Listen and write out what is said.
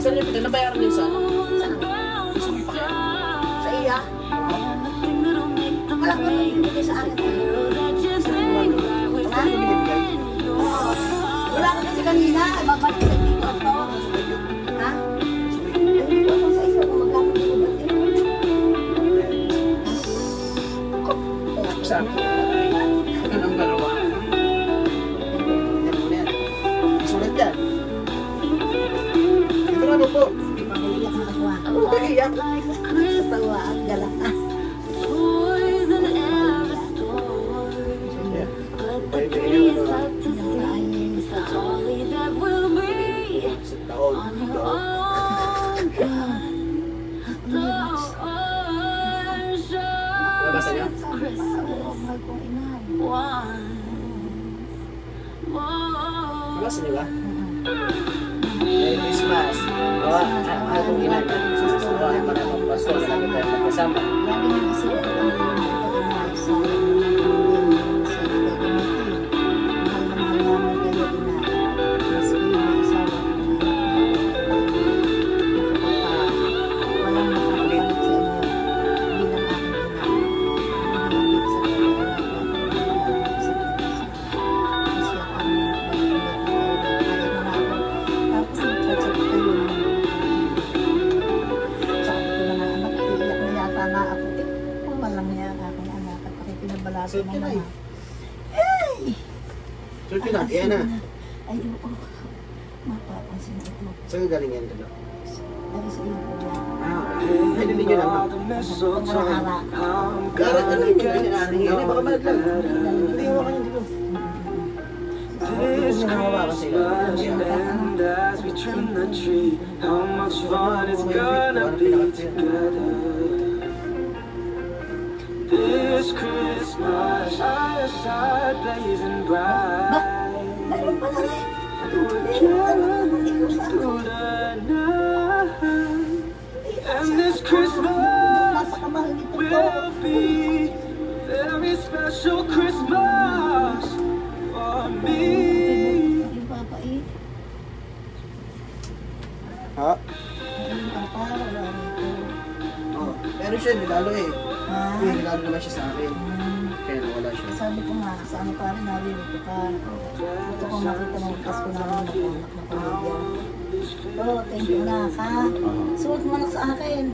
Saan yung pinabayaran niyo sa ano? on the ground Sa iya? Wala ko nang binigay sa akin. Sa Anong dalawa? Yan muna yan. Sulit yan. Ito na po. Pag-iyak na ako. Ano ba iyak? Sa tawa at galak. Kong inay. Nabasa niyo ba? Merry Christmas. Gawa, mahal kong ginagawa. Susuruan pa na magpasko. Lagi tayo magkasama. Lagi nang kasi ka na mga. eh. Sulit yun na. Iyan na. Ay, oo. Mapapansin ito. Saan galing yan? Dalo? Dahil sa iyo ko lang. Ah, okay. Ay, hindi nyo lang. Yung ganyan natin? Hindi, baka malaglag. Hindi, hawakan yun dito. This Hindi sila. Christmas and as we trim the tree, how much fun it's gonna be together. This Christmas, start blazing bright. We're traveling through the night. And this Christmas will be very special Christmas for me. Huh? Pero siya, nilalo eh. Ha? Uy, nilalo naman siya sa akin. Hmm. Kaya nawala siya. Sabi ko nga, sa ano pa rin, naririto ka. Gusto kong makita ng Pasko namin na anak na pamilya. Oo, thank you na ka. Suot mo anak sa akin.